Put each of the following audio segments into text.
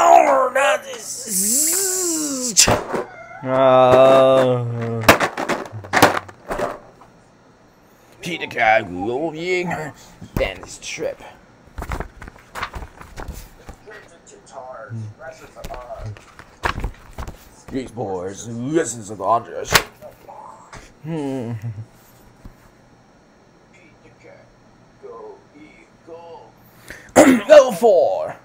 Oh, is. Uh, Peter going then this trip. These boys listen to the others. Hmm. Go for.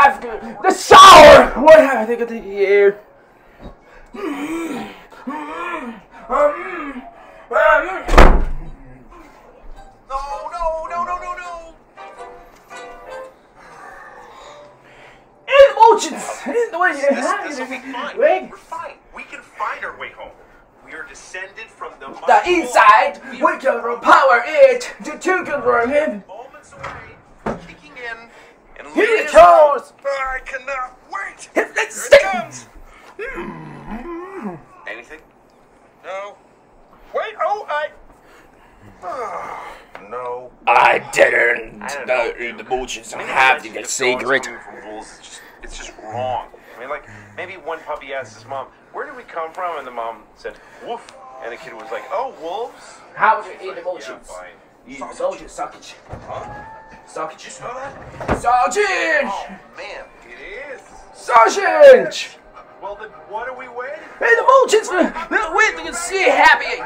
Have to. The shower! What have I got to here? No, no, no, no, no, no. Emotions! In the way you This, have this will be fine. We're fine. We can find our way home. We are descended from the The inside, we can power it to two control him. moments away, kicking in, and Here leading it us home. goes! I cannot wait. Hit that Here it comes. Mm. Anything? No. Wait, oh, I. Ah, no. I didn't. I don't. The, the emotions Maybe have to get idea of secret. throwing rules is just, it's just wrong. I mean, like, maybe one puppy asked his mom, where did we come from? And the mom said, woof. And the kid was like, oh, wolves? How do you eat Like, emotions? Yeah, fine. Eat emotions, sausage. Sausage. You that? Sausage! Oh, man. It is. Sausage! Well, then what are we waiting for? Hey, the emotions! uh, Wait till you see happy!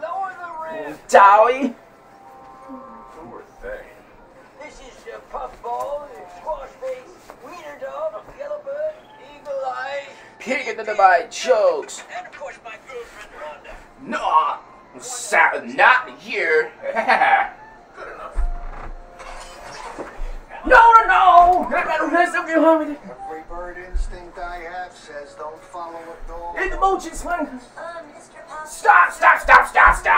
Lower the rim. Dowie! Who are they? This is uh, Puffball, Squash Face, Wiener Dog, Yellowbird, Eagle Eye, Pig into the bite jokes. and of course my girlfriend Rhonda. No, sa- not here. Good enough. no, no, no! I don't have something wrong. Every bird instinct I have says don't follow a dog. Hey, the emotions, man. Uh, Mr. Puff. Stop, stop, stop, stop, stop!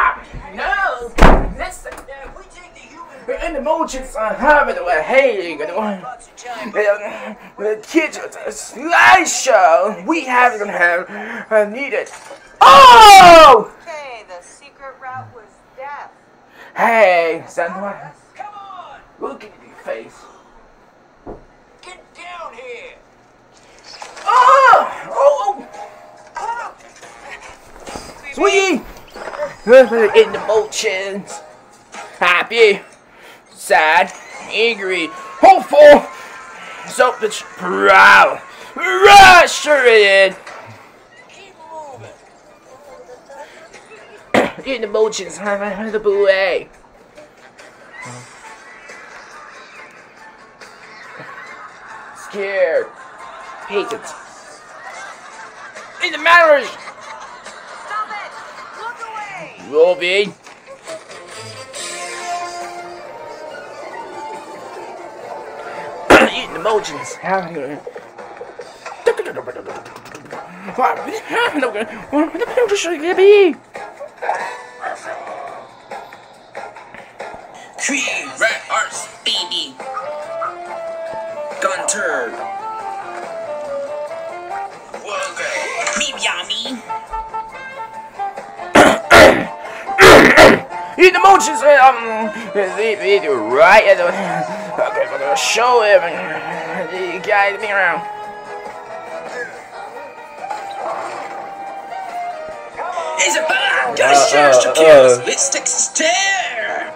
Emotions are having a hating and one. box of chime, The kids, a slideshow. We haven't have uh, needed. Oh! Okay, the secret route was death. Hey, Sandra, come on, look at your face. get down here. Oh! Oh! oh. Sweet! In the emotions. Happy, sad, angry, hopeful, selfish, proud, frustrated. In the emotions, have the boulet. Scared, hated. In the manners, Stop it! Look away! will be. Eating emotions. What the picture should it be? Cream, red arts, baby. Gunter. Emotions, eh, um, they do right at the, okay, I'm gonna show him, the guy me around. He's a bad, got a share to kill, uh. let's take a stare.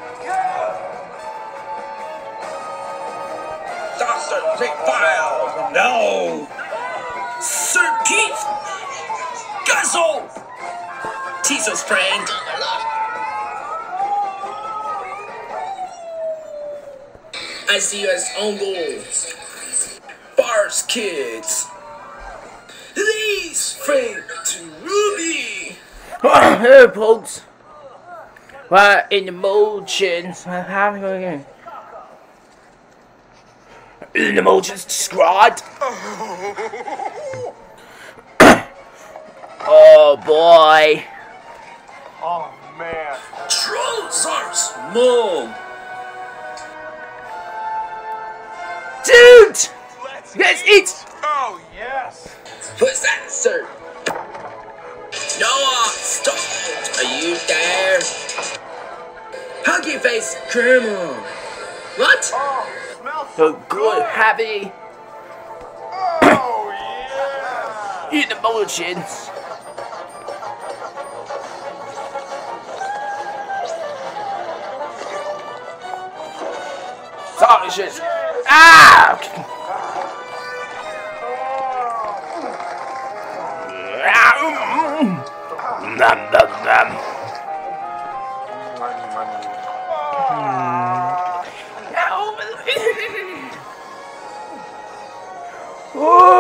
Doctor, take file, no. Sir Keith, guzzle. Teaser's friend. I see you as own goals. Bars kids. These friend to Hello, folks. What in the motions? How am I going In the motions described. oh boy. Oh, man. Trolls are small. Let's Yes, eat! Oh, yes. What's that, sir? Noah, stop! Are you there? Huggy face, come on. What? Oh, smells So good, happy. Oh, yeah. Eat the motions. Sausages. Ah! Nom, nom, nom. Ooh.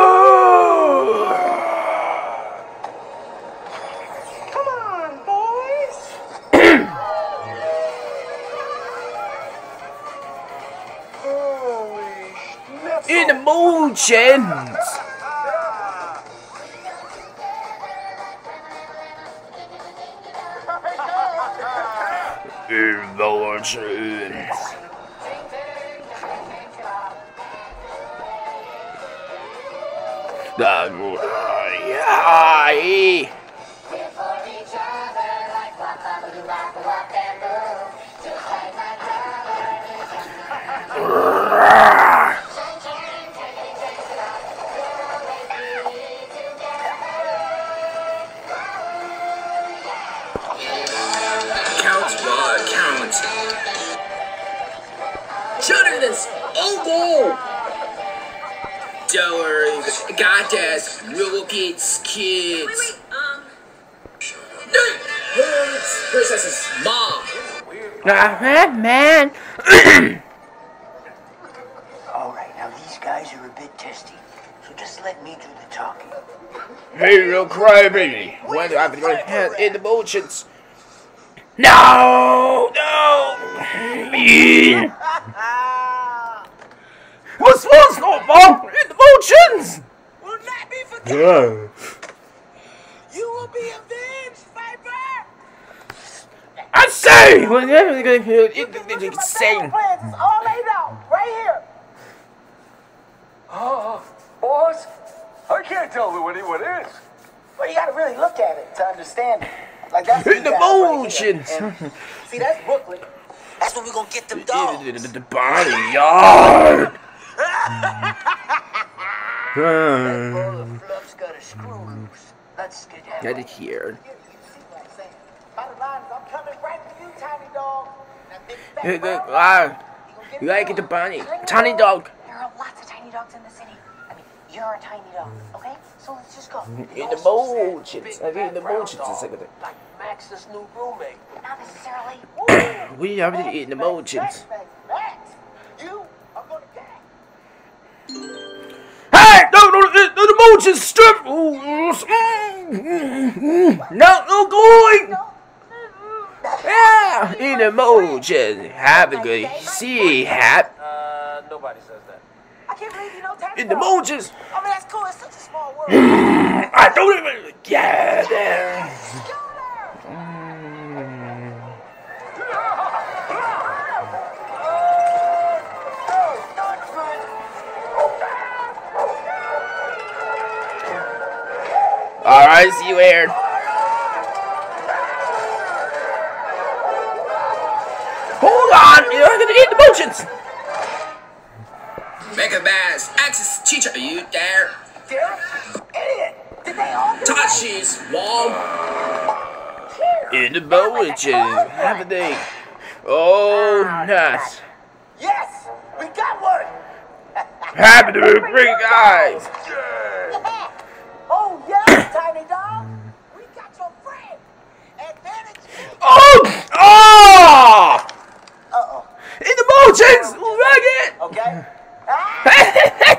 Come on, boys. Holy schnitzel. In the motions. Emotions. Yeah. Don't worry, got this. Rockets, kids. Um, No! Hurts! Princess's mom. Ah, man. All right, now these guys are a bit testy, so just let me do the talking. Hey, little crybaby. When do I have to go ahead in the motions? No! No! Me! What's what's not wrong in the motions? Will not be for Yeah. You will be avenged, Viper! I say! Whenever they're gonna hear it's insane. all laid out, right here. Oh, oh, boss, I can't tell who anyone is. Well, you gotta really look at it to understand it. Like that's In the these guys right here. motions. And, See, that's Brooklyn. That's when we're gonna get them dogs. The body yard. Get it here. You see what I'm saying? Bottom line is I'm coming right for you, tiny dog. That big fat Hey, look, brown dog, he gonna get You gotta get the bunny. Tiny dog. There are lots of tiny dogs in the city. I mean, you're a tiny dog, okay? So let's just go. In the motions. I mean, in the motions. It's like a- Like Max's new roommate. Not necessarily. We have to eat in the motions. No, no, the motions! Stop! Ooh, mm, mm, mm. No, no, going! Yeah! In the motions. Have a good see hat. Uh, nobody says that. I can't believe you know tiny In the motions. I mean, that's cool. It's such a small world. I don't even get there. Alright, see you, Aaron. Hold on! You're gonna eat the motions! Mega Bass, Axis teacher, are you there? Derek, idiot! Did they all do that? Tashi's mom. In the motions. Have a day. Oh, ah, nice. Yes, we got one. Happy to be great guys. Yeah. Oh! Uh oh. In the motions! Leg it! Okay. Ah!